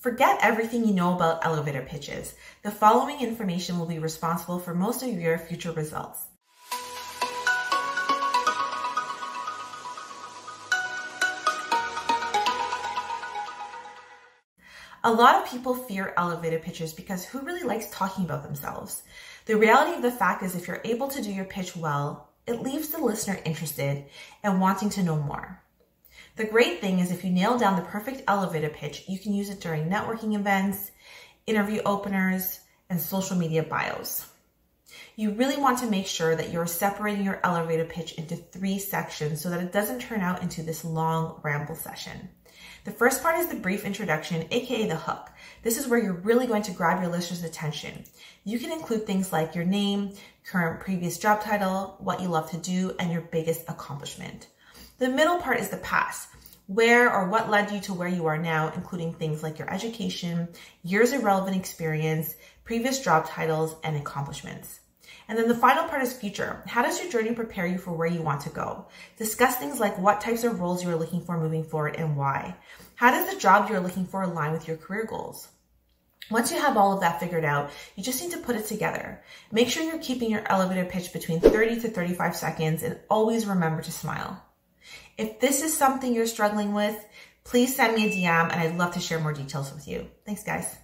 Forget everything you know about elevator pitches. The following information will be responsible for most of your future results. A lot of people fear elevator pitches because who really likes talking about themselves? The reality of the fact is if you're able to do your pitch well, it leaves the listener interested and wanting to know more. The great thing is if you nail down the perfect elevator pitch, you can use it during networking events, interview openers, and social media bios. You really want to make sure that you're separating your elevator pitch into three sections so that it doesn't turn out into this long ramble session. The first part is the brief introduction, aka the hook. This is where you're really going to grab your listener's attention. You can include things like your name, current previous job title, what you love to do, and your biggest accomplishment. The middle part is the past. Where or what led you to where you are now, including things like your education, years of relevant experience, previous job titles, and accomplishments. And then the final part is future. How does your journey prepare you for where you want to go? Discuss things like what types of roles you are looking for moving forward and why. How does the job you're looking for align with your career goals? Once you have all of that figured out, you just need to put it together. Make sure you're keeping your elevator pitch between 30 to 35 seconds and always remember to smile. If this is something you're struggling with, please send me a DM and I'd love to share more details with you. Thanks guys.